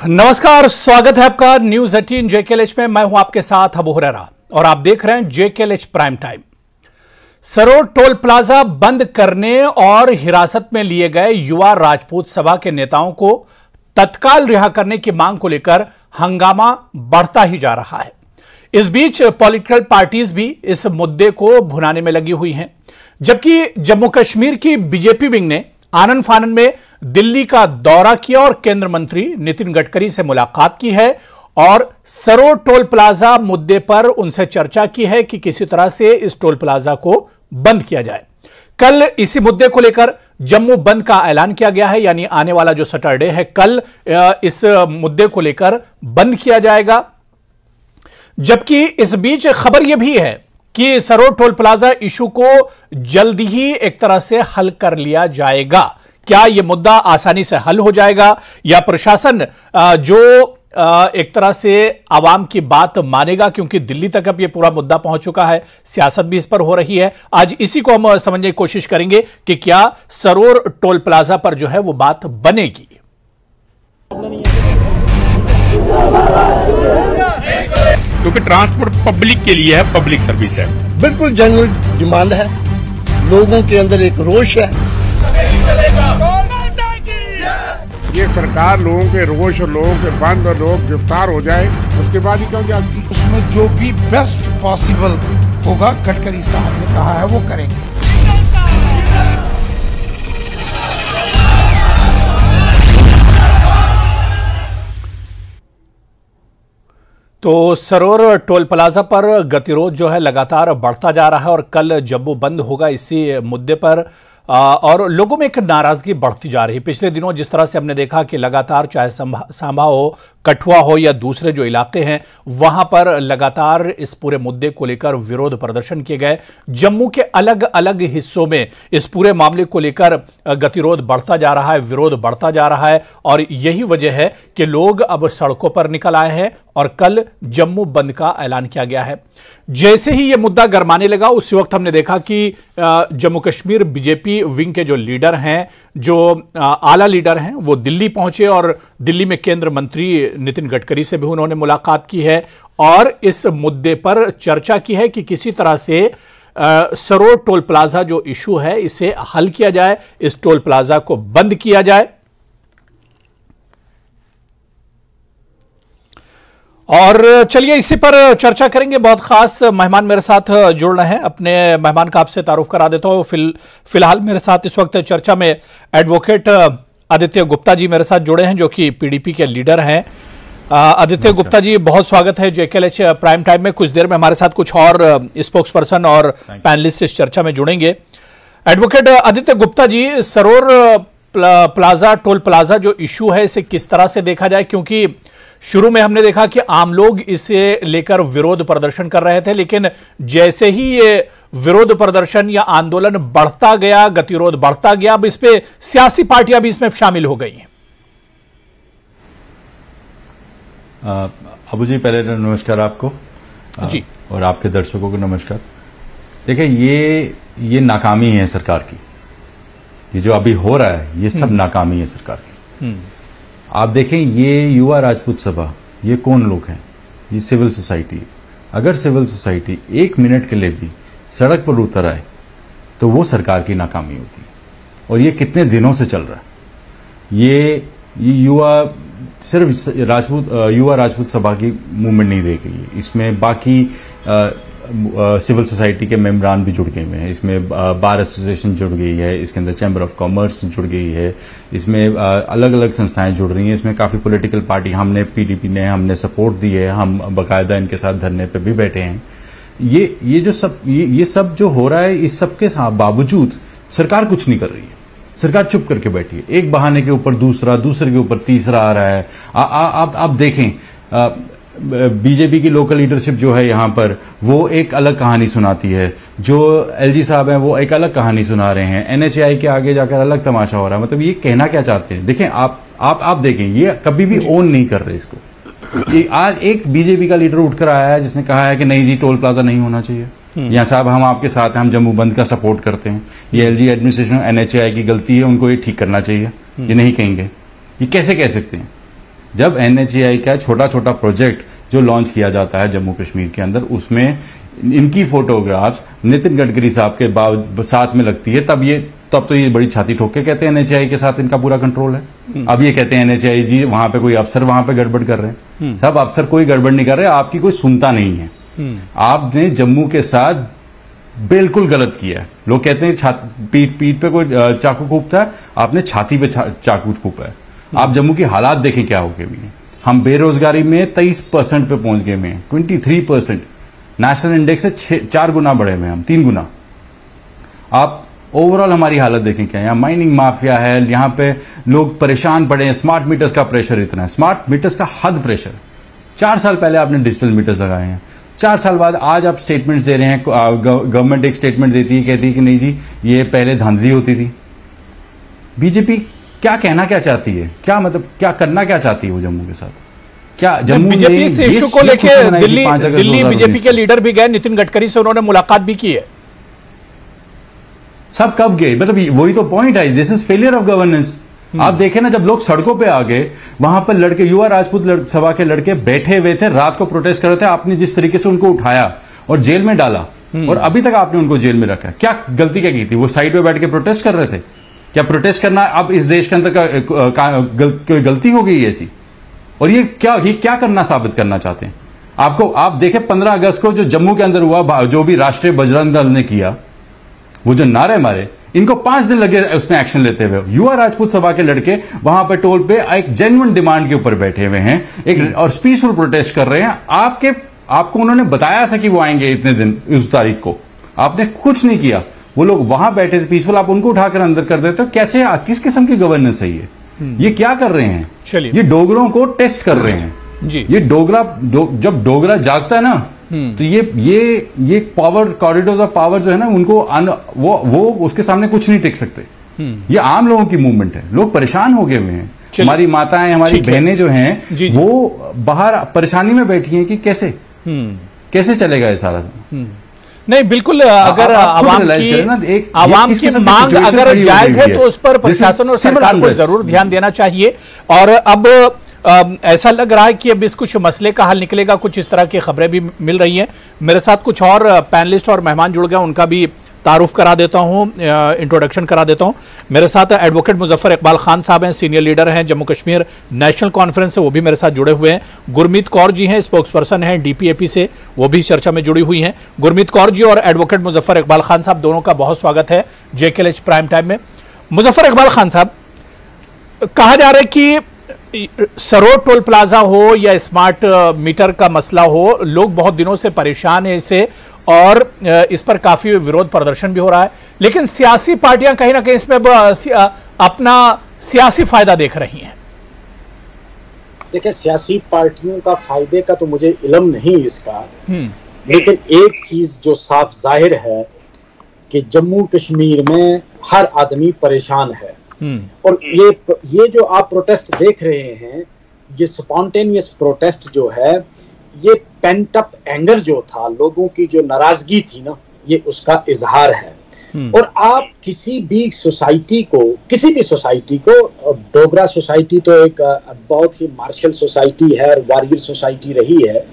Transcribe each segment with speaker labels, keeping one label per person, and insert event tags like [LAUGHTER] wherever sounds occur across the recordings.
Speaker 1: नमस्कार, स्वागत है आपका न्यूज़ एटीन जेकेएलएच में। मैं हूँ आपके साथ अबू हुरैरा और आप देख रहे हैं JKLH prime time. Sarore toll plaza बंद करने और हिरासत में लिए गए युवा राजपूत सभा के नेताओं को तत्काल रिहा करने की मांग को लेकर हंगामा बढ़ता ही जा रहा है। इस बीच पॉलिटिकल पार्टीज़ भी इस मुद्दे को भुनाने में लगी हुई हैं। जबकि जम्मू कश्मीर की बीजेपी विंग ने आनंद फानन में दिल्ली का दौरा किया और केंद्र मंत्री नितिन गडकरी से मुलाकात की है और सरो टोल प्लाजा मुद्दे पर उनसे चर्चा की है कि किसी तरह से इस टोल प्लाजा को बंद किया जाए। कल इसी मुद्दे को लेकर जम्मू बंद का ऐलान किया गया है, यानी आने वाला जो सैटरडे है, कल इस मुद्दे को लेकर बंद किया जाएगा। जबकि इस बीच खबर यह भी है कि सरोड टोल प्लाजा इशू को जल्द ही एक तरह से हल कर लिया जाएगा। क्या यह मुद्दा आसानी से हल हो जाएगा या प्रशासन जो एक तरह से आवाम की बात मानेगा, क्योंकि दिल्ली तक अब यह पूरा मुद्दा पहुँच चुका है, सियासत भी इस पर हो रही है। आज इसी को हम समझने की कोशिश करेंगे कि क्या सरोर टोल प्लाजा पर जो है वो बात बनेगी।
Speaker 2: क्योंकि ट्रांसपोर्ट पब्लिक के लिए है पब्लिक सर्विस है।
Speaker 3: बिल्कुल जनरल डिमांड है। लोगों के अंदर एक रोष है।
Speaker 2: ये सरकार लोगों के रोष और लोगों के बंद और लोग गिरफ़्तार हो जाए उसके बाद ही क्यों जाती?
Speaker 4: उसमें जो भी बेस्ट पॉसिबल होगा गडकरी साहब ने कहा है वो करेंगे।
Speaker 1: तो सरोवर टोल प्लाजा पर गतिरोध जो है लगातार बढ़ता जा रहा है और कल जब वो बंद होगा इसी मुद्दे पर और लोगों में एक नाराज़गी बढ़ती जा रही है। पिछले दिनों जिस तरह से हमने देखा कि लगातार चाहे सांभा हो, कठुआ हो या दूसरे जो इलाके हैं, वहाँ पर लगातार इस पूरे मुद्दे को लेकर विरोध प्रदर्शन किए गए। जम्मू के अलग अलग हिस्सों में इस पूरे मामले को लेकर गतिरोध बढ़ता जा रहा है, विरोध बढ़ता जा रहा है, और यही वजह है कि लोग अब सड़कों पर निकल आए हैं और कल जम्मू बंद का ऐलान किया गया है। जैसे ही यह मुद्दा गरमाने लगा, उसी वक्त हमने देखा कि जम्मू कश्मीर बीजेपी विंग के जो लीडर हैं, जो आला लीडर हैं, वो दिल्ली पहुँचे और दिल्ली में केंद्र मंत्री नितिन गडकरी से भी उन्होंने मुलाकात की है और इस मुद्दे पर चर्चा की है कि किसी तरह से सरोर टोल प्लाजा जो इशू है, इसे हल किया जाए, इस टोल प्लाजा को बंद किया जाए। और चलिए इसी पर चर्चा करेंगे। बहुत खास मेहमान मेरे साथ जुड़ रहे हैं। अपने मेहमान का आपसे तारुफ करा देता हूँ। फिल फ़िलहाल मेरे साथ इस वक्त चर्चा में एडवोकेट आदित्य गुप्ता जी मेरे साथ जुड़े हैं जो कि पीडीपी के लीडर हैं। आदित्य गुप्ता जी बहुत स्वागत है जेकेएलएच प्राइम टाइम में। कुछ देर में हमारे साथ कुछ और स्पोक्स पर्सन और पैनलिस्ट इस चर्चा में जुड़ेंगे। Advocate Aditya Gupta ji Sarore plaza toll plaza जो इशू है इसे किस तरह से देखा जाए? क्योंकि शुरू में हमने देखा कि आम लोग इसे लेकर विरोध प्रदर्शन कर रहे थे लेकिन जैसे ही ये विरोध प्रदर्शन या आंदोलन बढ़ता गया गतिरोध बढ़ता गया अब इस पे सियासी पार्टियाँ भी इसमें शामिल हो गई हैं।
Speaker 5: अबू जी पहले नमस्कार आपको।
Speaker 1: जी।
Speaker 5: और आपके दर्शकों को नमस्कार। देखिए ये ये नाकामी है सरकार की। ये जो अभी हो रहा है ये सब हम्म। नाकामी है सरकार की। हम्म। आप देखें ये युवा राजपूत सभा ये कौन लोग हैं? ये सिविल सोसाइटी। अगर सिविल सोसाइटी एक मिनट के लिए भी सड़क पर उतर आए तो वो सरकार की नाकामी होती है। और ये कितने दिनों से चल रहा है? ये, ये युवा सिर्फ़ राजपूत युवा राजपूत सभा की मूवमेंट नहीं रह गई इसमें बाकी सिविल सोसाइटी के मेम्बरान भी जुड़ गए हैं। इसमें बार एसोसिएशन जुड़ गई है इसके अंदर चैम्बर ऑफ़ कॉमर्स जुड़ गई है इसमें अलग अलग संस्थाएँ जुड़ रही हैं। इसमें काफ़ी पॉलिटिकल पार्टी हमने पीडीपी ने हमने सपोर्ट दी है हम बाकायदा इनके साथ धरने पर भी बैठे हैं। ये ये जो सब ये, ये सब जो हो रहा है इस सब के बावजूद सरकार कुछ नहीं कर रही है। सरकार चुप करके बैठी है। एक बहाने के ऊपर दूसरा दूसरे के ऊपर तीसरा आ रहा है। आप आप देखें बीजेपी की लोकल लीडरशिप जो है यहाँ पर वो एक अलग कहानी सुनाती है। जो एलजी साहब हैं वो एक अलग कहानी सुना रहे हैं। एनएचआई के आगे जाकर अलग तमाशा हो रहा है। मतलब ये कहना क्या चाहते हैं? देखें आप आप आप देखें ये कभी भी ओन नहीं कर रहे इसको। आज एक बीजेपी का लीडर उठकर आया है जिसने कहा है कि नहीं जी टोल प्लाजा नहीं होना चाहिए। हम्म। यहाँ साहब हम आपके साथ हैं हम जम्मू बंद का सपोर्ट करते हैं। ये एलजी एडमिनिस्ट्रेशन एनएचआई की गलती है उनको ये ठीक करना चाहिए। ये नहीं कहेंगे। ये कैसे कह सकते हैं? जब एनएचआई का छोटा छोटा प्रोजेक्ट जो लॉन्च किया जाता है जम्मू कश्मीर के अंदर उसमें इनकी फोटोग्राफ्स नितिन गडकरी साहब के साथ में लगती है। तब ये तब तो ये बड़ी छाती ठोक के कहते हैं एनएचआई के साथ इनका पूरा कंट्रोल है। अब ये कहते हैं एनएचआई जी वहाँ पे कोई अफसर वहाँ पे गड़बड़ कर रहे हैं। सब अफसर कोई गड़बड़ नहीं कर रहे आपकी कोई सुनता नहीं है। आपने जम्मू के साथ बिल्कुल गलत किया है। लोग कहते हैं छात- पीठ पीठ पे कोई चाकू कूपता है आपने छाती पे चाकू कूपा है। आप जम्मू की हालात देखें क्या हो गए भी हैं। हम बेरोजगारी में तेईस परसेंट पे पहुँच गए हैं twenty three percent. National index से चार गुना बढ़े हुए हम, तीन गुना। आप ओवरऑल हमारी हालत देखें क्या? यहाँ माइनिंग माफिया है, यहाँ पे लोग परेशान पड़े हैं स्मार्ट मीटर्स का प्रेशर इतना है। स्मार्ट मीटर्स का हद प्रेशर चार साल पहले आपने डिजिटल मीटर्स लगाए हैं। चार साल बाद आज आप स्टेटमेंट्स दे रहे हैं गवर्नमेंट एक स्टेटमेंट देती है, कहती है कि नहीं जी, ये पहले धांधली होती थी। बीजेपी क्या कहना क्या चाहती है? क्या मतलब क्या करना क्या चाहती है वो जम्मू के साथ? क्या जम्मू
Speaker 1: बीजेपी से
Speaker 5: ये
Speaker 1: इशू को
Speaker 5: ये
Speaker 1: लेके दिल्ली दिल्ली बीजेपी के लीडर भी गए नितिन गडकरी से उन्होंने मुलाकात भी की है।
Speaker 5: सब कब गए? मतलब वही तो पॉइंट है this is failure of governance आप देखें ना जब लोग सड़कों पे आ गए वहाँ पर लड़के युवा राजपूत सभा के लड़के बैठे हुए थे रात को प्रोटेस्ट कर रहे थे आपने जिस तरीके से उनको उठाया और जेल में डाला और अभी तक आपने उनको जेल में रखा क्या गलती क्या की थी? वो साइड पे बैठ के प्रोटेस्ट कर रहे थे? क्या प्रोटेस्ट करना अब इस देश के अंदर का, का, गल, कोई गलती हो गई ऐसी? और ये क्या ये क्या करना साबित करना चाहते हैं? आपको आप देखें पंद्रह अगस्त को जो जम्मू के अंदर हुआ जो भी राष्ट्रीय बजरंग दल ने किया वो जो नारे मारे इनको पाँच दिन लगे उसमें एक्शन लेते हुए। युवा राजपूत सभा के लड़के वहाँ पर टोल पे एक जेन्युइन डिमांड के ऊपर बैठे हुए हैं एक और पीसफुल प्रोटेस्ट कर रहे हैं। आपके आपको उन्होंने बताया था कि वो आएँगे इतने दिन इस तारीख को। आपने कुछ नहीं किया। वो लोग वहाँ बैठे थे पीसफुल आप उनको उठाकर अंदर कर देते हो कैसे किस किस्म की गवर्नेंस है ये? ये क्या कर रहे हैं?
Speaker 1: चलिए।
Speaker 5: ये डोगरों को टेस्ट कर रहे हैं।
Speaker 1: जी।
Speaker 5: ये डोगरा डो, जब डोगरा जागता है ना तो ये ये ये पावर कॉरिडोर ऑफ़ पावर जो है ना उनको अन, वो वो उसके सामने कुछ नहीं टिक सकते। ये आम लोगों की मूवमेंट है। लोग परेशान हो गए हुए हैं। हमारी माताएँ हमारी बहनें जो हैं
Speaker 1: जी, जी।
Speaker 5: वो बाहर परेशानी में बैठी हैं कि कैसे? कैसे चलेगा ये सारा?
Speaker 1: नहीं बिल्कुल अगर आवाम की आवाम की मांग अगर जायज़ है
Speaker 5: है।
Speaker 1: तो उस पर प्रशासन और सरकार को ज़रूर ध्यान देना चाहिए। और अब ऐसा लग रहा है कि अब इस कुछ मसले का हल निकलेगा कुछ इस तरह की खबरें भी मिल रही हैं। मेरे साथ कुछ और पैनलिस्ट और मेहमान जुड़ गए उनका भी तारुफ करा देता हूँ इंट्रोडक्शन करा देता हूँ। मेरे साथ एडवोकेट मुजफ्फर इकबाल खान साहब हैं सीनियर लीडर हैं, जम्मू कश्मीर नेशनल कॉन्फ्रेंस से वो भी मेरे साथ जुड़े हुए हैं। गुरमीत कौर जी हैं स्पोक्स पर्सन हैं डीपीएपी से, वो भी चर्चा में जुड़ी हुई हैं। गुरमीत कौर जी और एडवोकेट मुजफ्फर इकबाल खान साहब दोनों का बहुत स्वागत है जेकेएलएच प्राइम टाइम में। मुजफ्फर इकबाल खान साहब, कहा जा रहा है कि सरोड टोल प्लाजा हो या स्मार्ट मीटर का मसला हो, लोग बहुत दिनों से परेशान हैं इससे और इस पर काफ़ी विरोध प्रदर्शन भी हो रहा है। लेकिन सियासी पार्टियाँ कहीं ना कहीं इसमें अपना सियासी फ़ायदा देख रही हैं।
Speaker 6: देखिए सियासी पार्टियों का फ़ायदे का तो मुझे इलम नहीं इसका। लेकिन एक चीज़ जो साफ़ ज़ाहिर है कि जम्मू कश्मीर में हर आदमी परेशान है। और ये ये जो आप प्रोटेस्ट देख रहे हैं ये स्पॉन्टेनियस प्रोटेस्ट जो है ये पेंट अप एंगर जो था लोगों की जो नाराज़गी थी ना ये उसका इजहार है। और आप किसी भी सोसाइटी को किसी भी सोसाइटी को डोगरा सोसाइटी तो एक बहुत ही मार्शल सोसाइटी है और वारियर सोसाइटी रही है।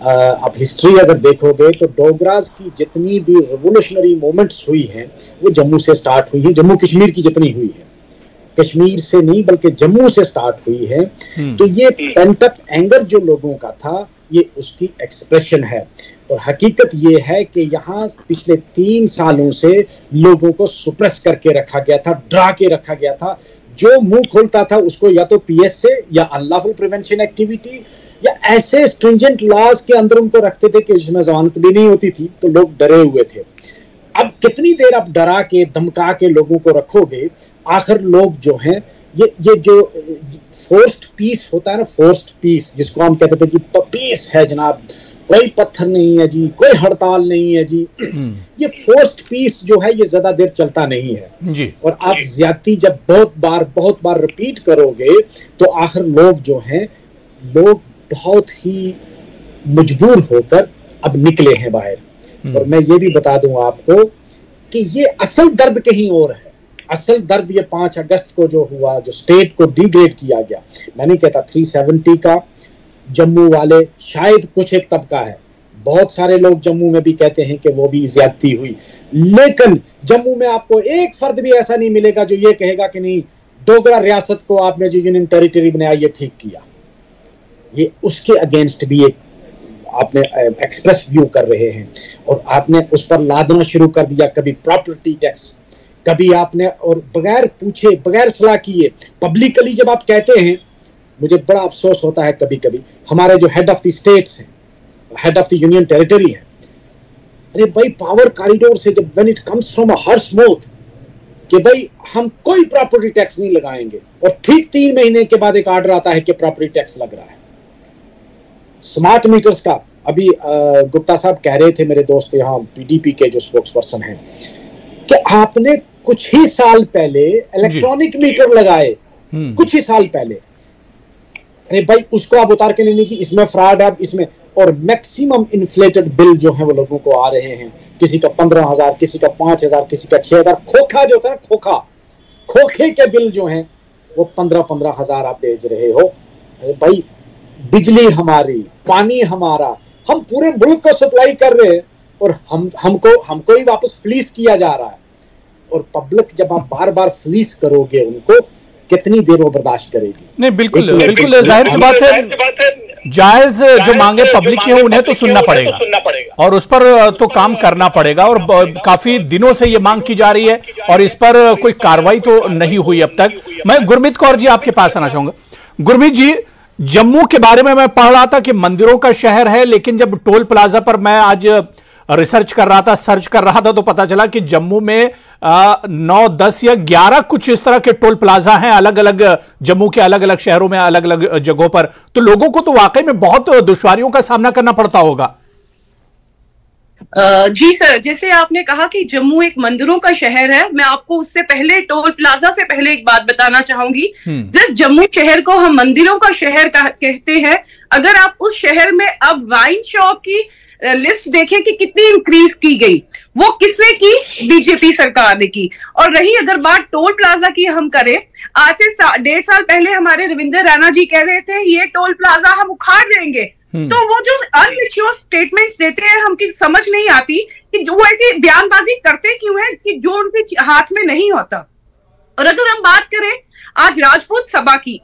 Speaker 6: आप हिस्ट्री अगर देखोगे तो डोगराज की जितनी भी रेवोल्यूशनरी मूवमेंट्स हुई हैं वो जम्मू से स्टार्ट हुई है जम्मू कश्मीर की जितनी हुई है। कश्मीर से नहीं बल्कि जम्मू से स्टार्ट हुई है। तो ये पेंटअप एंगर जो लोगों का था ये उसकी एक्सप्रेशन है। और हकीकत ये है कि यहाँ पिछले तीन सालों से लोगों को सुप्रेस करके रखा गया था, डरा के रखा गया था। जो मुँह खोलता था उसको या तो पीएस से या अनलॉफुल प्रिवेंशन एक्टिविटी या ऐसे स्ट्रिंजेंट लॉज के अंदर उनको रखते थे कि जिसमें जमानत भी नहीं होती थी तो लोग डरे हुए थे। अब कितनी देर आप डरा के, धमका के लोगों को रखोगे, आखिर लोग जो हैं ये ये जो फोर्स्ड पीस होता है ना फोर्स्ड पीस जिसको हम कहते थे कि पीस है जनाब। कोई पत्थर नहीं है जी कोई हड़ताल नहीं है जी। ये फोर्स्ड पीस जो है ये ज़्यादा देर चलता नहीं है।
Speaker 1: जी।
Speaker 6: और आप ज़्यादा जब बहुत बार बहुत बार रिपीट करोगे तो आखिर लोग जो हैं लोग बहुत ही मजबूर होकर अब निकले हैं बाहर। और मैं ये भी बता दूँ आपको कि ये असल दर्द कहीं और है। असल दर्द ये पाँच अगस्त को जो हुआ, जो स्टेट को डिग्रेड किया गया, मैं नहीं कहता 370 का, जम्मू वाले शायद कुछ एक तबका है। बहुत सारे लोग जम्मू में भी कहते हैं कि वो भी ज्यादती हुई। लेकिन जम्मू में आपको एक फर्द भी ऐसा नहीं मिलेगा जो ये कहेगा कि नहीं, डोगरा रियासत को आपने जो यूनियन टेरिटरी बनाया ये ठीक किया। ये उसके अगेंस्ट भी एक आपने एक्सप्रेस व्यू कर रहे हैं। और आपने उस पर लादना शुरू कर दिया, कभी प्रॉपर्टी टैक्स कभी आपने और बगैर पूछे, बगैर सलाह किए पब्लिकली जब आप कहते हैं, मुझे बड़ा अफसोस होता है कभी कभी हमारे जो हेड ऑफ़ द स्टेट्स हैं head of the union territory है, अरे भाई पावर कॉरिडोर से जब when it comes from a horse's mouth कि भाई, हम कोई प्रॉपर्टी टैक्स नहीं लगाएँगे। और ठीक तीन महीने के बाद एक ऑर्डर आता है कि प्रॉपर्टी टैक्स लग रहा है। स्मार्ट मीटर्स का, अभी गुप्ता साहब कह रहे थे मेरे दोस्त यहाँ पीडीपी के जो स्पोक्स पर्सन हैं, कि आपने कुछ ही साल पहले इलेक्ट्रॉनिक मीटर लगाए। हम्म। कुछ ही साल पहले। अरे भाई उसको आप उतार के ले लीजिए इसमें फ्रॉड है इसमें। और मैक्सिमम इन्फ्लेटेड बिल जो है वो लोगों को आ रहे हैं। किसी का पंद्रह हज़ार किसी का पाँच हज़ार किसी का छह हज़ार। खोखा जो होता है खोखा। खोखे के बिल जो हैं वो पंद्रह पंद्रह हज़ार आप भेज रहे हो। अरे भाई बिजली हमारी पानी हमारा हम पूरे मुल्क को सप्लाई कर रहे हैं। और हम हमको हमको ही वापस फ्लीस किया जा रहा है। और पब्लिक जब आप बार बार फ्लीस करोगे उनको कितनी देर वो बर्दाश्त करेगी?
Speaker 1: नहीं बिल्कुल बिल्कुल ज़ाहिर सी बात है जायज़ जो मांगे पब्लिक की है उन्हें तो सुनना पड़ेगा। और उस पर तो काम करना पड़ेगा और काफ़ी दिनों से ये मांग की जा रही है और इस पर कोई कार्रवाई तो नहीं हुई अब तक। मैं गुरमीत कौर जी आपके पास आना चाहूँगा। गुरमीत जी जम्मू के बारे में मैं पढ़ रहा था कि मंदिरों का शहर है लेकिन जब टोल प्लाजा पर मैं आज रिसर्च कर रहा था सर्च कर रहा था तो पता चला कि जम्मू में नौ दस या ग्यारह कुछ इस तरह के टोल प्लाजा हैं अलग अलग जम्मू के अलग अलग शहरों में अलग अलग जगहों पर। तो लोगों को तो वाकई में बहुत दुश्वारियों का सामना करना पड़ता होगा।
Speaker 7: जी सर जैसे आपने कहा कि जम्मू एक मंदिरों का शहर है मैं आपको उससे पहले टोल प्लाजा से पहले एक बात बताना चाहूँगी। हम्म। जिस जम्मू शहर को हम मंदिरों का शहर कहते हैं अगर आप उस शहर में अब वाइन शॉप की लिस्ट देखें कि कितनी इंक्रीज की गई। वो किसने की? बीजेपी सरकार ने की। और रही अगर बात टोल प्लाजा की हम करें आज से सा, डेढ़ साल पहले हमारे रविंदर रैना जी कह रहे थे ये टोल प्लाजा हम उखाड़ देंगे। हम्म। तो वो जो अनमेच्योर स्टेटमेंट्स देते हैं हमकी समझ नहीं आती कि वो ऐसी बयानबाजी करते क्यों है कि जो उनके हाथ में नहीं होता। और अगर हम बात करें आज राजपूत सभा की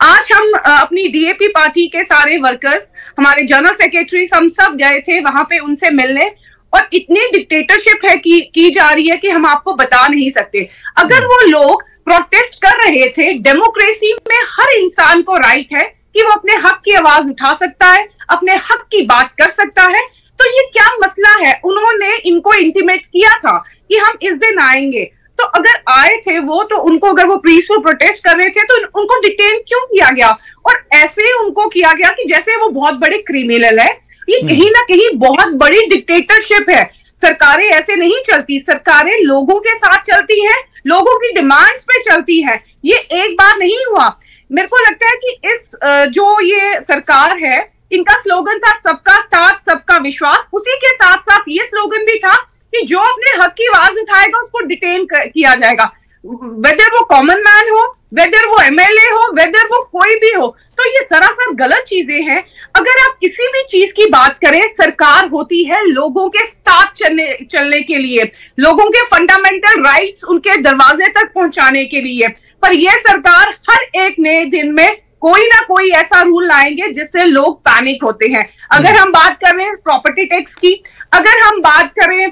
Speaker 7: आज हम अपनी डीएपी पार्टी के सारे वर्कर्स हमारे जनरल सेक्रेटरी हम सब गए थे वहाँ पे उनसे मिलने और इतनी डिक्टेटरशिप है की, की जा रही है कि हम आपको बता नहीं सकते। अगर वो लोग प्रोटेस्ट कर रहे थे डेमोक्रेसी में हर इंसान को राइट है कि वो अपने हक की आवाज़ उठा सकता है अपने हक की बात कर सकता है तो ये क्या मसला है? उन्होंने इनको इंटीमेट किया था कि हम इस दिन आएँगे। तो अगर आए थे वो तो उनको अगर वो पीसफुल प्रोटेस्ट कर रहे थे तो उनको डिटेन क्यों किया गया? और ऐसे उनको किया गया कि जैसे वो बहुत बड़े क्रिमिनल है ये हम्म। कहीं ना कहीं बहुत बड़ी डिक्टेटरशिप है। सरकारें ऐसे नहीं चलती सरकारें लोगों के साथ चलती हैं लोगों की डिमांड्स पे चलती है। ये एक बार नहीं हुआ। मेरे को लगता है कि इस जो ये सरकार है इनका स्लोगन था सबका साथ सबका विश्वास। उसी के साथ साथ ये स्लोगन भी था कि जो अपने हक की आवाज़ उठाएगा उसको डिटेन किया जाएगा। वेदर वो कॉमन मैन हो वेदर वो एमएलए हो वेदर वो कोई भी हो तो ये सरासर गलत चीज़ें हैं। अगर आप किसी भी चीज़ की बात करें सरकार होती है लोगों के साथ चलने चलने के लिए। लोगों के फंडामेंटल राइट्स उनके दरवाजे तक पहुँचाने के लिए। पर यह सरकार हर एक नए दिन में कोई ना कोई ऐसा रूल लाएँगे जिससे लोग पैनिक होते हैं। अगर हम्म। हम बात करें प्रॉपर्टी टैक्स की अगर हम बात करें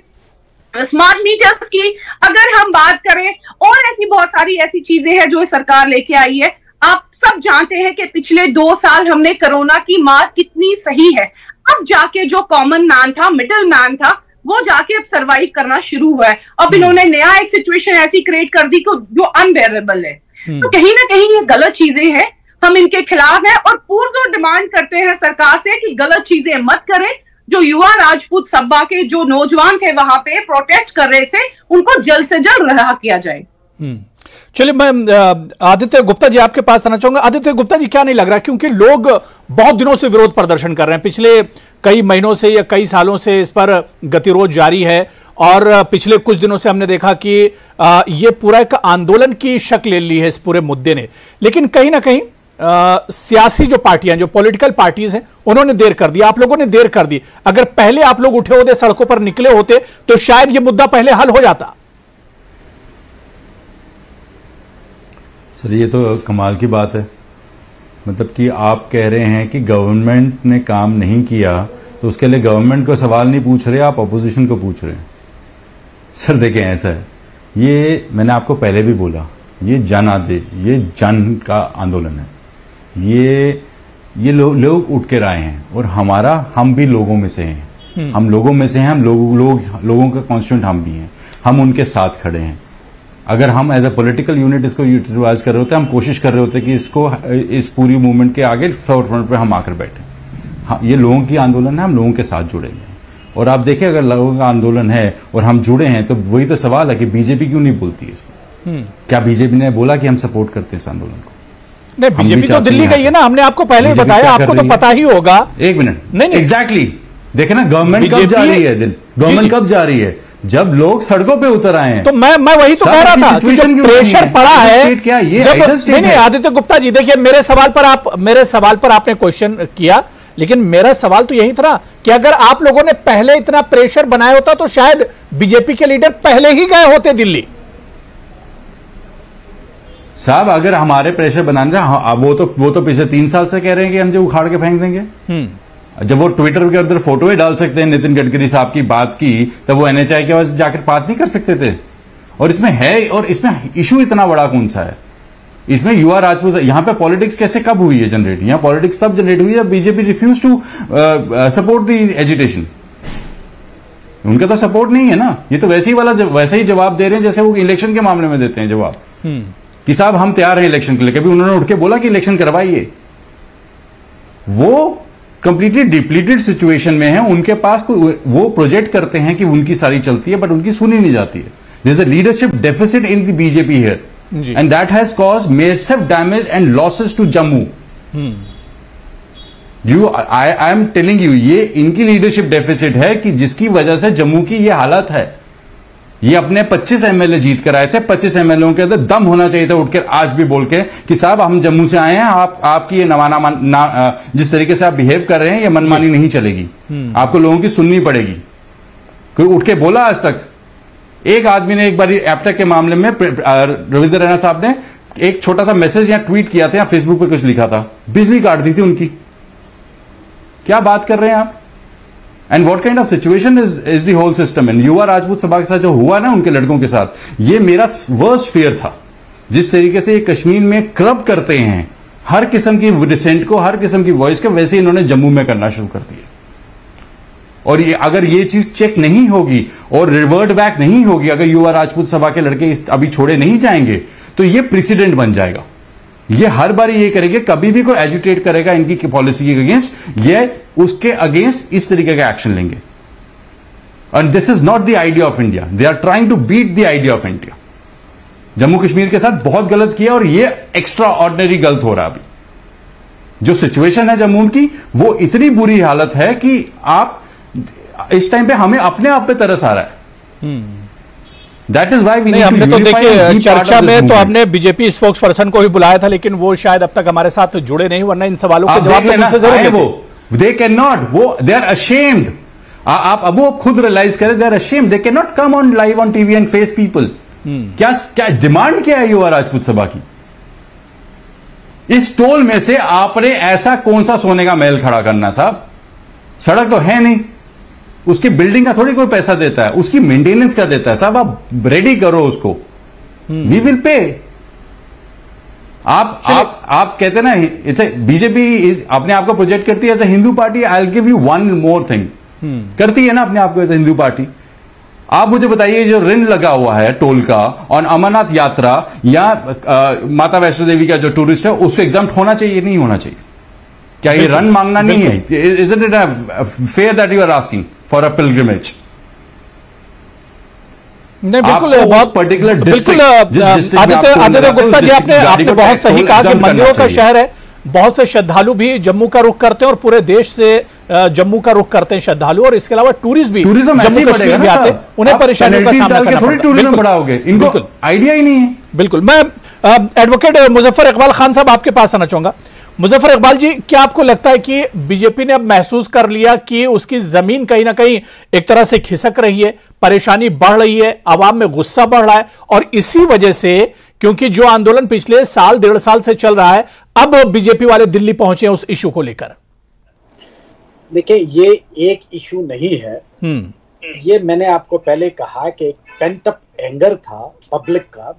Speaker 7: स्मार्ट मीटर्स की अगर हम बात करें और ऐसी बहुत सारी ऐसी चीज़ें हैं जो सरकार लेके आई है। आप सब जानते हैं कि पिछले दो साल हमने कोरोना की मार कितनी सही है। अब जाके जो कॉमन मैन था मिडिल मैन था वो जाके अब सरवाइव करना शुरू हुआ है। अब हम्म। इन्होंने नया एक सिचुएशन ऐसी क्रिएट कर दी को जो अनबेरेबल है। हम्म। तो कहीं ना कहीं ये गलत चीज़ें हैं। हम इनके खिलाफ हैं और पूर्ण डिमांड करते हैं सरकार से कि गलत चीज़ें मत करें। जो युवा राजपूत सब्बा के जो नौजवान थे वहाँ पे प्रोटेस्ट कर रहे थे, उनको जल्द से जल्द रहा किया जाए।
Speaker 1: हम्म। चलिए, मैं आदित्य गुप्ता जी आपके पास आना चाहूँगा। आदित्य गुप्ता जी, क्या नहीं लग रहा क्योंकि लोग बहुत दिनों से विरोध प्रदर्शन कर रहे हैं। पिछले कई महीनों से या कई सालों से इस पर गतिरोध जारी है और पिछले कुछ दिनों से हमने देखा कि ये पूरा एक आंदोलन की शक्ल ले ली है इस पूरे मुद्दे ने। लेकिन कहीं ना कहीं सियासी जो पार्टियाँ, जो पॉलिटिकल पार्टीज़ हैं, उन्होंने देर कर दी, आप लोगों ने देर कर दी। अगर पहले आप लोग उठे होते, सड़कों पर निकले होते तो शायद ये मुद्दा पहले हल हो जाता।
Speaker 5: सर, ये तो कमाल की बात है। मतलब कि आप कह रहे हैं कि गवर्नमेंट ने काम नहीं किया तो उसके लिए गवर्नमेंट को सवाल नहीं पूछ रहे, आप अपोजिशन को पूछ रहे हैं। सर देखें ऐसा है। ये मैंने आपको पहले भी बोला, ये जन आदे ये जन का आंदोलन है। ये ये लो, लोग उठ के आए हैं और हमारा हम भी लोगों में से हैं। हम लोगों में से हैं हम लोग लोग लोगों का कॉन्स्टिट्यूंट हम भी हैं। हम उनके साथ खड़े हैं। अगर हम एज ए पॉलिटिकल यूनिट इसको यूटिलाइज कर रहे होते हम कोशिश कर रहे होते कि इसको इस पूरी मूवमेंट के आगे फ्रंट फ्रंट पे हम आकर बैठे। हाँ ये लोगों की आंदोलन है हम लोगों के साथ जुड़े हुए हैं। और आप देखें अगर लोगों का आंदोलन है और हम जुड़े हैं तो वही तो सवाल है कि बीजेपी क्यों नहीं बोलती है इसमें क्या बीजेपी ने बोला कि हम सपोर्ट करते हैं इस आंदोलन को?
Speaker 1: नहीं बीजेपी तो दिल्ली गई है ना हमने आपको पहले ही बताया आपको तो पता ही होगा।
Speaker 5: एक मिनट।
Speaker 1: नहीं, नहीं।
Speaker 5: एग्जैक्टली देखे ना गवर्नमेंट कब जा रही है गवर्नमेंट कब जा रही है? जब लोग सड़कों पे उतर आए हैं।
Speaker 1: तो मैं मैं वही तो कह रहा था कि जो प्रेशर पड़ा है
Speaker 5: क्या ये
Speaker 1: जब नहीं नहीं आदित्य गुप्ता जी देखिए मेरे सवाल पर आप मेरे सवाल पर आपने क्वेश्चन किया लेकिन मेरा सवाल तो यही था कि अगर आप लोगों ने पहले इतना प्रेशर बनाया होता तो शायद बीजेपी के लीडर पहले ही गए होते दिल्ली।
Speaker 5: साहब अगर हमारे प्रेशर बनाने हाँ, वो तो वो तो पिछले तीन साल से कह रहे हैं कि हम जो उखाड़ के फेंक देंगे। जब वो ट्विटर के अंदर फोटोएँ डाल सकते हैं नितिन गडकरी साहब की बात की तब वो एनएचआई के पास जाकर बात नहीं कर सकते थे। और इसमें है और इसमें इशू इतना बड़ा कौन सा है? इसमें युवा राजपूत यहाँ पे पॉलिटिक्स कैसे कब हुई है जनरेट यहाँ पॉलिटिक्स तब जनरेट हुई है BJP refuse to support the agitation उनका तो सपोर्ट नहीं है ना? ये तो वैसे ही वाला वैसे ही जवाब दे रहे हैं जैसे वो इलेक्शन के मामले में देते हैं जवाब। कि साहब हम तैयार हैं इलेक्शन के लिए। कभी उन्होंने उठ के बोला कि इलेक्शन करवाइए? वो कंप्लीटली डिप्लीटेड सिचुएशन में है। उनके पास कोई वो प्रोजेक्ट करते हैं कि उनकी सारी चलती है बट उनकी सुनी नहीं जाती है। This a leadership deficit in the BJP here
Speaker 1: ji.
Speaker 5: And that has cause massive damage and losses to Jammu you I I am telling you ये इनकी लीडरशिप डेफिसिट है कि जिसकी वजह से जम्मू की ये हालत है। ये अपने 25 एमएलए जीत कर आए थे। 25 एमएलए के अंदर दम होना चाहिए था उठकर आज भी बोल के कि साहब हम जम्मू से आए हैं आप आपकी ये नवाना मान, ना, जिस तरीके से आप बिहेव कर रहे हैं ये मनमानी नहीं चलेगी। आपको लोगों की सुननी पड़ेगी। कोई उठ के बोला आज तक? एक आदमी ने एक बार एपटेक के मामले में रविंद्र रैना साहब ने एक छोटा सा मैसेज या ट्वीट किया था या फेसबुक पर कुछ लिखा था। बिजली काट दी थी उनकी। क्या बात कर रहे हैं आप? And what kind of situation is is the whole system and Yuva Rajput Sabha के साथ जो हुआ ना उनके लड़कों के साथ, ये मेरा वर्स्ट फियर था। जिस तरीके से ये कश्मीर में क्रब करते हैं, हर किस्म की डिसेंट को, हर किस्म की वॉइस को, वैसे इन्होंने जम्मू में करना शुरू कर दिया। और ये, अगर ये चीज़ चेक नहीं होगी और रिवर्ट बैक नहीं होगी, अगर युवा राजपूत सभा के लड़के इस, अभी छोड़े नहीं जाएँगे तो ये प्रेसिडेंट बन जाएगा। ये हर बार ये करेंगे, कभी भी कोई एजुटेट करेगा इनकी पॉलिसी के अगेंस्ट ये उसके अगेंस्ट इस तरीके का एक्शन लेंगे। And this is not the idea of India they are trying to beat the idea of India Jammu Kashmir के साथ बहुत गलत किया और ये एक्स्ट्रा ऑर्डनरी गलत हो रहा अभी। जो सिचुएशन है जम्मू की, वो इतनी बुरी हालत है कि आप, इस टाइम पे हमें अपने आप पे तरस आ रहा है। दैट इज़ वाई
Speaker 1: नहीं हमने तो देखिए चर्चा में तो हमने बीजेपी स्पोक्स पर्सन को भी बुलाया था लेकिन वो शायद अब तक हमारे साथ जुड़े नहीं वरना इन सवालों के जवाब ज़रूर
Speaker 5: वो। दे कैन नॉट वो दे आर अशेम्ड आप अब वो खुद रियलाइज़ करें they are ashamed they can not come on live on TV and face people क्या क्या डिमांड क्या है युवा राजपूत सभा की? इस टोल में से आपने ऐसा कौन सा सोने का महल खड़ा करना साहब? सड़क तो है नहीं। उसकी बिल्डिंग का थोड़ी कोई पैसा देता है उसकी मेंटेनेंस का देता है। साहब आप रेडी करो उसको। वी विल पे आप आप आप कहते हैं ना इट्स बीजेपी इज़ अपने आप को प्रोजेक्ट करती है as a Hindu party I give you one more thing करती है ना अपने आप को एज ए हिंदू पार्टी आप मुझे बताइए जो ऋण लगा हुआ है टोल का और अमरनाथ यात्रा या अ, माता वैष्णो देवी का जो टूरिस्ट है उसको एग्ज़ाम होना चाहिए नहीं होना चाहिए? क्या ये रन मांगना नहीं है? Is it fair that you are asking for a pilgrimage
Speaker 1: नहीं बिल्कुल बहुत
Speaker 5: particular
Speaker 1: बिल्कुल आदित्य आदित्य गुप्ता जी आपने आपने बहुत सही कहा कि मंदिरों का शहर है बहुत से श्रद्धालु भी जम्मू का रुख करते हैं और पूरे देश से जम्मू का रुख करते हैं श्रद्धालु और इसके अलावा टूरिस्ट भी
Speaker 5: टूरिज़्म
Speaker 1: जम्मू कश्मीर भी आते हैं उन्हें
Speaker 5: आप
Speaker 1: परेशानियों का सामना करना
Speaker 5: थोड़ी
Speaker 1: पड़ता है।
Speaker 5: टूरिज़्म बढ़ाओगे। इनको आइडिया ही नहीं है।
Speaker 1: बिल्कुल। मैं एडवोकेट मुजफ्फर इकबाल खान साहब आपके पास आना चाहूँगा। मुजफ्फर इकबाल जी क्या आपको लगता है कि बीजेपी ने अब महसूस कर लिया कि उसकी ज़मीन कहीं ना कहीं एक तरह से खिसक रही है परेशानी बढ़ रही है आवाम में गुस्सा बढ़ रहा है और इसी वजह से क्योंकि जो आंदोलन पिछले साल डेढ़ साल से चल रहा है अब बीजेपी वाले दिल्ली पहुँचे हैं उस इशू को लेकर।
Speaker 6: देखिए ये एक इशू नहीं है।
Speaker 1: हम्म।
Speaker 6: ये मैंने आपको पहले कहा कि एक पेंटअप एंगर था पब्लिक का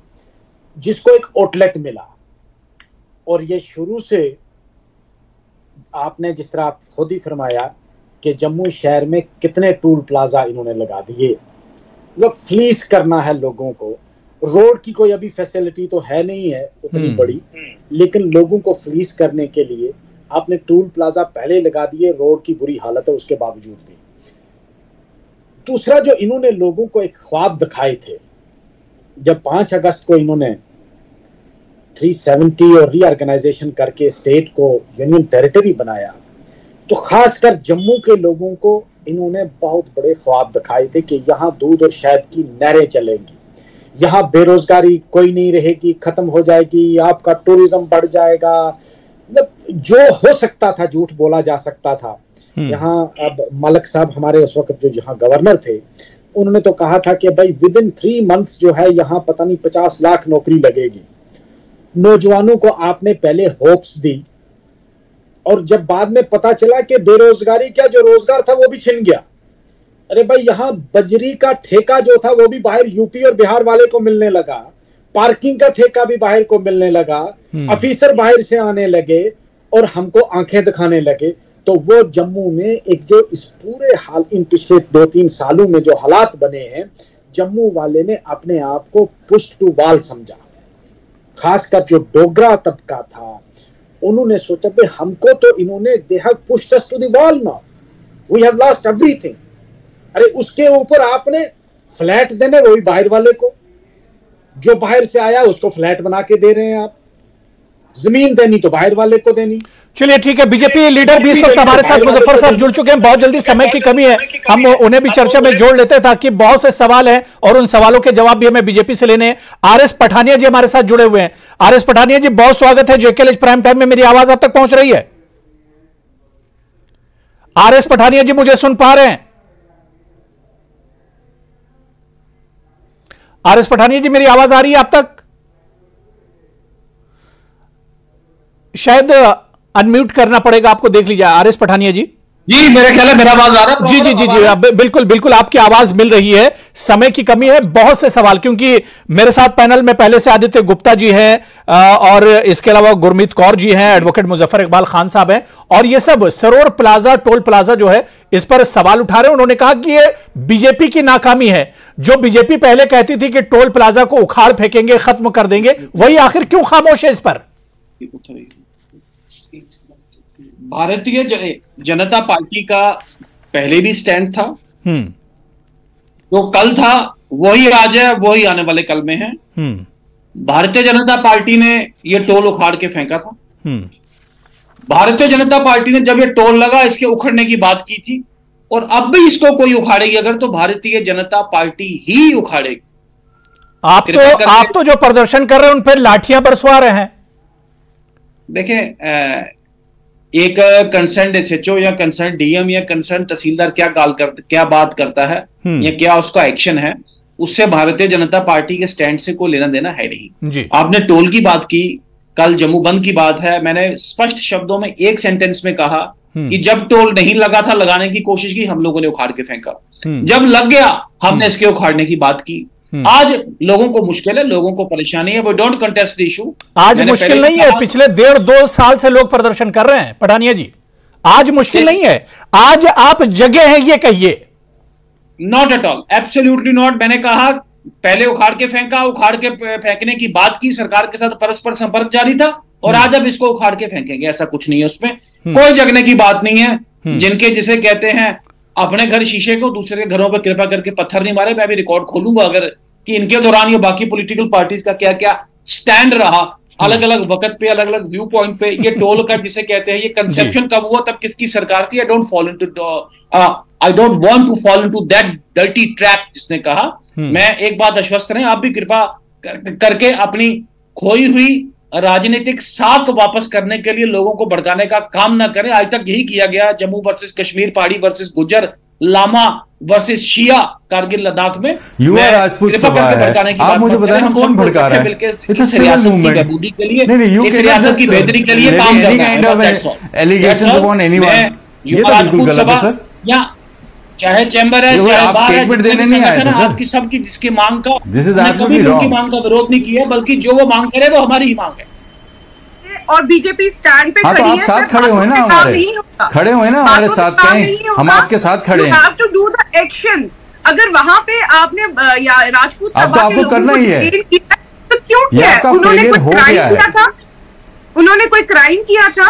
Speaker 6: जिसको एक आउटलेट मिला। और ये शुरू से आपने जिस तरह आप खुद ही फरमाया कि जम्मू शहर में कितने टूल प्लाजा इन्होंने लगा दिए। मतलब फ्लीस करना है लोगों को। रोड की कोई अभी फैसिलिटी तो है नहीं है उतनी
Speaker 1: हम्म।
Speaker 6: बड़ी। लेकिन लोगों को फ्लीस करने के लिए आपने टूल प्लाजा पहले लगा दिए रोड की बुरी हालत है उसके बावजूद भी। दूसरा जो इन्होंने लोगों को एक ख्वाब दिखाए थे जब पाँच अगस्त को इन्होंने 370 और रीऑर्गेनाइजेशन करके स्टेट को यूनियन टेरिटरी बनाया। तो खासकर जम्मू के लोगों को इन्होंने बहुत बड़े ख्वाब दिखाए थे कि यहाँ दूध और शहद की नहरें चलेंगी। यहाँ बेरोजगारी कोई नहीं रहेगी खत्म हो जाएगी आपका टूरिज़्म बढ़ जाएगा। मतलब जो हो सकता था झूठ बोला जा सकता था। यहाँ अब मलक साहब हमारे उस वक्त जो यहाँ गवर्नर थे उन्होंने तो कहा था कि भाई विद इन थ्री मंथ्स जो है यहाँ पता नहीं पचास लाख नौकरी लगेगी। नौजवानों को आपने पहले होप्स दी। और जब बाद में पता चला कि बेरोजगारी क्या जो रोज़गार था वो भी छिन गया। अरे भाई यहाँ बजरी का ठेका जो था वो भी बाहर यूपी और बिहार वाले को मिलने लगा। पार्किंग का ठेका भी बाहर को मिलने लगा। अफीसर बाहर से आने लगे और हमको आँखें दिखाने लगे। तो वो जम्मू में एक जो इस पूरे हाल इन पिछले दो तीन सालों में जो हालात बने हैं जम्मू वाले ने अपने आप को पुष्ट टू वाल समझा। खासकर जो डोगरा तबका था, उन्होंने सोचा, भाई, हमको तो इन्होंने they have pushed us to the wall now we have lost everything अरे, उसके ऊपर आपने फ्लैट देने, वही बाहर वाले को। जो बाहर से आया, उसको फ्लैट बना के दे रहे हैं आप। ज़मीन देनी तो बाहर वाले को देनी।
Speaker 1: चलिए ठीक है बीजेपी लीडर भी इस वक्त हमारे साथ मुजफ्फर साहब जुड़ चुके हैं बहुत जल्दी समय की कमी है। हम उन्हें भी चर्चा में जोड़ लेते हैं ताकि बहुत से सवाल हैं और उन सवालों के जवाब भी हमें बीजेपी से लेने हैं। आर एस पठानिया जी हमारे साथ जुड़े हुए हैं। आर एस पठानिया जी बहुत स्वागत है। जेकेएल प्राइम टाइम में मेरी आवाज़ अब तक पहुँच रही है। आर एस पठानिया जी मुझे सुन पा रहे हैं। आर एस पठानिया जी मेरी आवाज़ आ रही है आप तक? शायद अनम्यूट करना पड़ेगा आपको देख लीजिए आर एस पठानिया जी।
Speaker 8: जी मेरा ख्याल है मेरा आवाज़ आ रहा है
Speaker 1: जी जी जी जी बिल्कुल बिल्कुल आपकी आवाज़ मिल रही है। समय की कमी है बहुत से सवाल क्योंकि मेरे साथ पैनल में पहले से आदित्य गुप्ता जी हैं और इसके अलावा गुरमीत कौर जी हैं एडवोकेट मुजफ्फर इकबाल खान साहब हैं और ये सब सरोर प्लाजा टोल प्लाजा जो है इस पर सवाल उठा रहे हैं। उन्होंने कहा कि ये बीजेपी की नाकामी है। जो बीजेपी पहले कहती थी कि टोल प्लाजा को उखाड़ फेंकेंगे खत्म कर देंगे वही आखिर क्यों खामोश है इस पर?
Speaker 8: भारतीय जनता पार्टी का पहले भी स्टैंड था।
Speaker 1: हम्म।
Speaker 8: जो कल था वही आज है वही आने वाले कल में है।
Speaker 1: हम्म।
Speaker 8: भारतीय जनता पार्टी ने ये टोल उखाड़ के फेंका था।
Speaker 1: हम्म।
Speaker 8: भारतीय जनता पार्टी ने जब ये टोल लगा इसके उखड़ने की बात की थी और अब भी इसको कोई उखाड़ेगी अगर तो भारतीय जनता पार्टी ही उखाड़ेगी।
Speaker 1: आप तो आप तो जो प्रदर्शन कर रहे हैं उन पर लाठियाँ बरसवा रहे हैं।
Speaker 8: देखें एक कंसर्न एसएचओ या कंसर्न डीएम या कंसर्न तहसीलदार क्या गाल कर क्या बात करता है या क्या उसका एक्शन है उससे भारतीय जनता पार्टी के स्टैंड से कोई लेना देना है नहीं।
Speaker 1: जी।
Speaker 8: आपने टोल की बात की कल जम्मू बंद की बात है मैंने स्पष्ट शब्दों में एक सेंटेंस में कहा कि जब टोल नहीं लगा था लगाने की कोशिश की हम लोगों ने उखाड़ के फेंका। जब लग गया हमने इसके उखाड़ने की बात की। आज लोगों को मुश्किल है लोगों को परेशानी है वो डोंट कंटेस्ट द इशू
Speaker 1: आज मुश्किल नहीं है पिछले डेढ़ दो साल से लोग प्रदर्शन कर रहे हैं पठानिया जी। आज मुश्किल नहीं है। आज आप जगह हैं ये कहिए।
Speaker 8: Not at all absolutely not मैंने कहा पहले उखाड़ के फेंका उखाड़ के फेंकने की बात की सरकार के साथ परस्पर संपर्क जारी था और आज अब इसको उखाड़ के फेंकेंगे ऐसा कुछ नहीं है उसमें। कोई जगने की बात नहीं है। जिनके जिसे कहते हैं अपने घर शीशे को दूसरे के घरों पर कृपा करके पत्थर नहीं मारे मैं अभी रिकॉर्ड खोलूँगा अगर
Speaker 9: कि इनके दौरान ये बाकी पॉलिटिकल पार्टीज़ का क्या क्या स्टैंड रहा। अलग अलग वक्त पे अलग अलग व्यू पॉइंट पे ये [LAUGHS] टोल का जिसे कहते हैं ये कंसेप्शन कब हुआ तब किसकी सरकार थी? I don't follow into I don't want to follow into that dirty trap जिसने कहा। मैं एक बात आश्वस्त रहे आप भी कृपा करके अपनी खोई हुई राजनीतिक साख वापस करने के लिए लोगों को भड़काने का काम ना करें आज तक यही किया गया Jammu versus Kashmir Pahari versus Gujjar Lama versus शिया कारगिल लद्दाख में
Speaker 5: युवा राजपूत सभा है। आप मुझे बताएँ कौन भड़का रहा है?
Speaker 9: रियासत की बहबूदी के लिए
Speaker 5: नहीं, नहीं,
Speaker 9: रियासत की बेहतरी के लिए काम करना
Speaker 5: kind
Speaker 9: है
Speaker 5: anyone.
Speaker 9: मैं
Speaker 5: ये तो बिल्कुल गलत है, सर।
Speaker 9: या चाहे चैम्बर है चाहे
Speaker 5: आप
Speaker 9: बार है
Speaker 5: देने नहीं आए थे,
Speaker 9: आपकी सबकी जिसकी मांग का कभी उनकी मांग का विरोध नहीं किया बल्कि जो वो मांग करे वो हमारी ही मांग है।
Speaker 7: और बीजेपी स्टैंड पे
Speaker 5: हाँ तो
Speaker 7: खड़ी
Speaker 5: आप
Speaker 7: है,
Speaker 5: साथ खड़े हुए ना हमारे। खड़े हुए ना हमारे साथ कहीं हम आपके साथ खड़े हैं।
Speaker 7: have to do the actions. अगर वहाँ पे आपने या राजपूत
Speaker 5: तो
Speaker 7: सभा
Speaker 5: आपको करना ही है।
Speaker 7: तो क्यों किया उन्होंने कोई क्राइम किया था? उन्होंने कोई क्राइम किया था?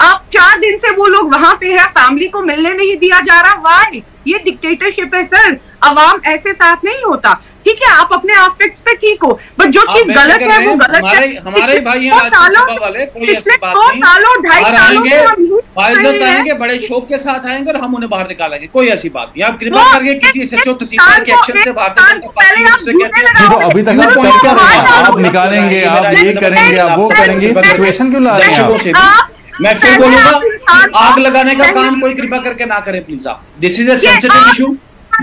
Speaker 7: आप चार दिन से वो लोग वहाँ पे है फैमिली को मिलने नहीं दिया जा रहा वाई ये डिक्टेटरशिप है सर अवाम ऐसे साथ नहीं होता ठीक है आप अपने एस्पेक्ट्स पे ठीक हो बट जो चीज़ गलत है वो गलत
Speaker 9: हमारे
Speaker 7: है
Speaker 9: हमारे भाई हैं
Speaker 7: दो सालों
Speaker 9: वाले कोई
Speaker 7: पिछले
Speaker 9: ऐसी बात
Speaker 7: दो
Speaker 9: नहीं
Speaker 7: सालों ढाई सालों
Speaker 9: आएँगे
Speaker 7: से हैं
Speaker 9: बड़े शौक के साथ आएँगे और हम उन्हें बाहर निकालेंगे कोई ऐसी बात नहीं आप कृपा करके किसी
Speaker 7: एक-
Speaker 9: एसएचओ तहसीलदार के एक्शन से हैं
Speaker 5: तो अभी तक आप कर क्या हैं आप निकालेंगे आप ये करेंगे आप वो करेंगे सिचुएशन क्यों ला रहे हैं आप
Speaker 9: मैं फिर बोलूँगा आग लगाने का काम कोई कृपा करके ना करे प्लीज़ आप। This is sensitive issue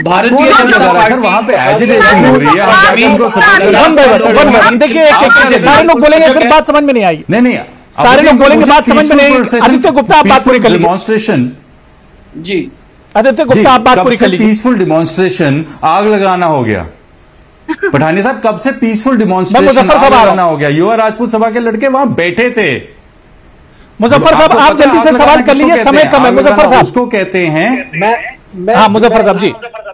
Speaker 9: Bharatiya Janata party
Speaker 5: वहाँ पे एजिटेशन हो रही है।
Speaker 1: देखिए सारे लोग बोलेंगे फिर बात समझ में नहीं आएगी।
Speaker 5: नहीं नहीं
Speaker 1: सारे लोग बोलेंगे, बात समझ में नहीं आदित्य गुप्ता, आप बात पूरी कर
Speaker 5: डिमॉन्स्ट्रेशन
Speaker 9: जी।
Speaker 1: आदित्य गुप्ता आप बात पूरी कर लीजिए।
Speaker 5: पीसफुल डिमॉन्स्ट्रेशन आग लगाना हो गया। पठानी साहब कब से पीसफुल डिमॉन्स्ट्रेशन
Speaker 1: हूँ।
Speaker 5: हो गया? युवा राजपूत सभा के लड़के वहाँ बैठे थे।
Speaker 1: मुजफ्फर साहब आप जल्दी से सवाल कर लीजिए समय कम है। मुजफ्फर साहब।
Speaker 5: उसको कहते हैं?
Speaker 6: मैं मैं
Speaker 1: हाँ, मुजफ्फर साहब जी।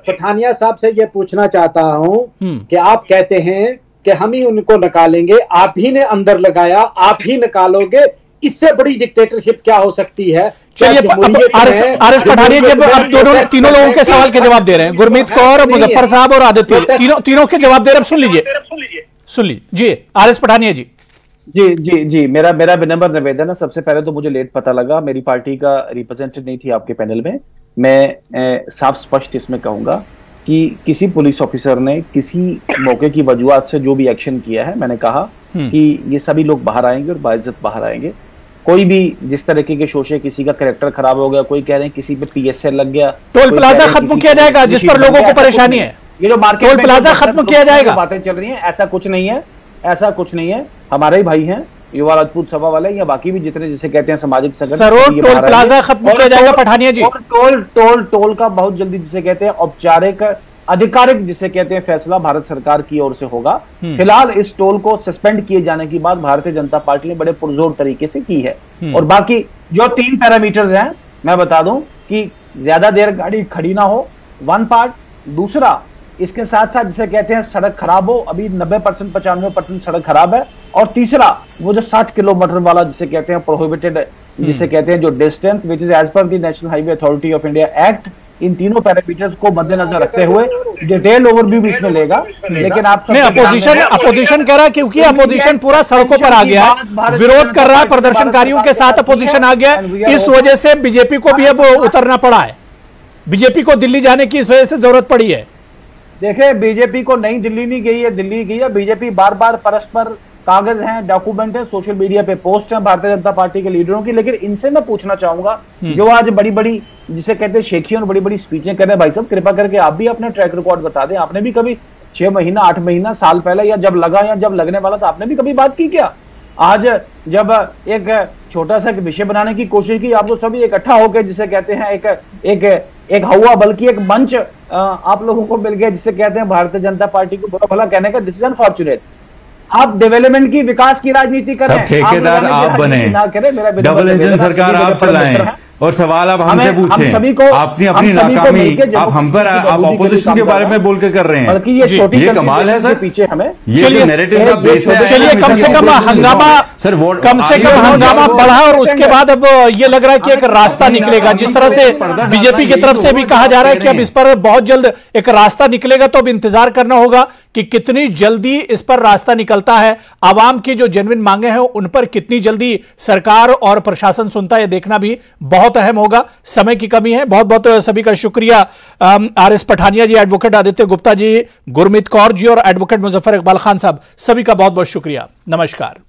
Speaker 6: पठानिया साहब से ये पूछना चाहता हूँ
Speaker 1: हम्म।
Speaker 6: कि आप कहते हैं कि हम ही उनको निकालेंगे आप ही ने अंदर लगाया आप ही निकालोगे इससे बड़ी डिक्टेटरशिप क्या हो सकती है?
Speaker 1: चलिए आर एस पठानिया जब
Speaker 6: में
Speaker 1: दोनों तीनों लोगों के सवाल के जवाब दे रहे हैं। गुरमीत कौर मुजफ्फर साहब और आदित्य। तीनों तीनों के जवाब दे रहे हैं। सुन लीजिए। सुन लीजिए। G R S Pathania ji.
Speaker 8: जी जी जी मेरा मेरा विनम्र निवेदन है। सबसे पहले तो मुझे लेट पता लगा मेरी पार्टी का रिप्रेजेंटेटिव नहीं थी आपके पैनल में। मैं साफ़ स्पष्ट इसमें कहूँगा कि किसी पुलिस ऑफिसर ने किसी मौके की वजूहत से जो भी एक्शन किया है मैंने कहा कि ये सभी लोग बाहर आएँगे और बाइज्जत बाहर आएँगे। कोई भी जिस तरीके के शोशे किसी का करेक्टर खराब हो गया कोई कह रहे हैं किसी पे पीएसएल लग गया
Speaker 1: टोल प्लाजा खत्म किया जाएगा, जिस पर
Speaker 8: लोगों
Speaker 1: को परेशानी है।
Speaker 8: ये जो मार्केट
Speaker 1: टोल प्लाजा खत्म किया जाएगा।
Speaker 8: बातें चल रही हैं ऐसा कुछ नहीं है। ऐसा कुछ नहीं है। हमारे ही भाई हैं युवा राजपूत सभा वाले या बाकी भी जितने जिसे कहते हैं सामाजिक संगठन
Speaker 1: टोल प्लाजा खत्म किया जाएगा, Pathania ji.
Speaker 8: Toll toll toll का बहुत जल्दी जिसे कहते हैं औपचारिक आधिकारिक जिसे कहते हैं फैसला भारत सरकार की ओर से होगा। फ़िलहाल इस टोल को सस्पेंड किए जाने की बात भारतीय जनता पार्टी ने बड़े पुरजोर तरीके से की है। और बाकी जो तीन पैरामीटर्स हैं मैं बता दूँ कि ज़्यादा देर गाड़ी खड़ी ना हो वन पार्ट दूसरा इसके साथ साथ जिसे कहते हैं सड़क खराब हो अभी 90 परसेंट पचानवे परसेंट सड़क खराब है। और तीसरा वो जो 60 किलोमीटर वाला जिसे कहते हैं प्रोहिबिटेड जिसे कहते हैं जो distance which is as per the national highway authority of India act इन तीनों पैरामीटर्स को मद्देनजर रखते हुए डिटेल ओवरव्यू भी इसमें लेगा। लेकिन आप
Speaker 1: नहीं अपोजिशन अपोजिशन कह रहा है क्योंकि अपोजिशन पूरा सड़कों पर आ गया है। विरोध कर रहा है प्रदर्शनकारियों के साथ अपोजिशन आ गया है। इस वजह से बीजेपी को भी अब उतरना पड़ा है। बीजेपी को दिल्ली जाने की इस वजह से ज़रूरत पड़ी है।
Speaker 8: देखिए बीजेपी को नई दिल्ली नहीं गई है दिल्ली गई है। बीजेपी बार बार परस्पर कागज़ हैं डॉक्यूमेंट है सोशल मीडिया पे पोस्ट है भारतीय जनता पार्टी के लीडरों की। लेकिन इनसे मैं पूछना चाहूँगा जो आज बड़ी बड़ी जिसे कहते हैं शेखी और बड़ी बड़ी स्पीचें कर रहे हैं भाई साहब कृपा करके आप भी अपना ट्रैक रिकॉर्ड बता दें। आपने भी कभी छह महीना आठ महीना साल पहले या जब लगा या जब लगने वाला था आपने भी कभी बात की क्या? आज जब एक छोटा सा विषय बनाने की कोशिश की आप लोग सभी इकट्ठा होकर जिसे कहते हैं एक एक एक हवा बल्कि एक मंच आप लोगों को मिल गया जिसे कहते हैं भारतीय जनता पार्टी को बुरा भला कहने का दिस इज़ अनफॉर्चुनेट आप डेवलपमेंट की विकास की राजनीति करें
Speaker 5: हैं ठेकेदार
Speaker 8: लोगों
Speaker 5: आप बने।
Speaker 8: ना करें मेरा
Speaker 5: डबल इंजन सरकार
Speaker 8: आप
Speaker 5: आप चलाएँ। और सवाल आप हमसे पूछे।
Speaker 8: हम
Speaker 5: आपने अपनी नाकामी आप हम पर आप ऑपोजिशन के बारे में बोल के कर रहे
Speaker 8: बल्कि
Speaker 5: हैं
Speaker 8: ये छोटी
Speaker 5: ये कमाल है सर।
Speaker 8: पीछे हमें
Speaker 5: ये
Speaker 1: चलिए,
Speaker 5: जो नैरेटिव आप बेच रहे हैं
Speaker 1: चलिए कम से कम हंगामा
Speaker 5: सर वोट
Speaker 1: कम से कम हंगामा बढ़ा। और उसके बाद अब ये लग रहा है कि एक रास्ता निकलेगा। जिस तरह से बीजेपी की तरफ़ से भी कहा जा रहा है कि अब इस पर बहुत जल्द एक रास्ता निकलेगा तो अब इंतज़ार करना होगा कि कितनी जल्दी इस पर रास्ता निकलता है, आवाम की जो जेनविन मांगे हैं, उन पर कितनी जल्दी सरकार और प्रशासन सुनता है देखना भी बहुत अहम होगा। समय की कमी है। बहुत बहुत सभी का शुक्रिया। R S Pathania ji advocate Aditya Gupta ji, Gurmeet Kaur ji और एडवोकेट मुजफ्फर इकबाल खान साहब, सभी का बहुत बहुत शुक्रिया। नमस्कार।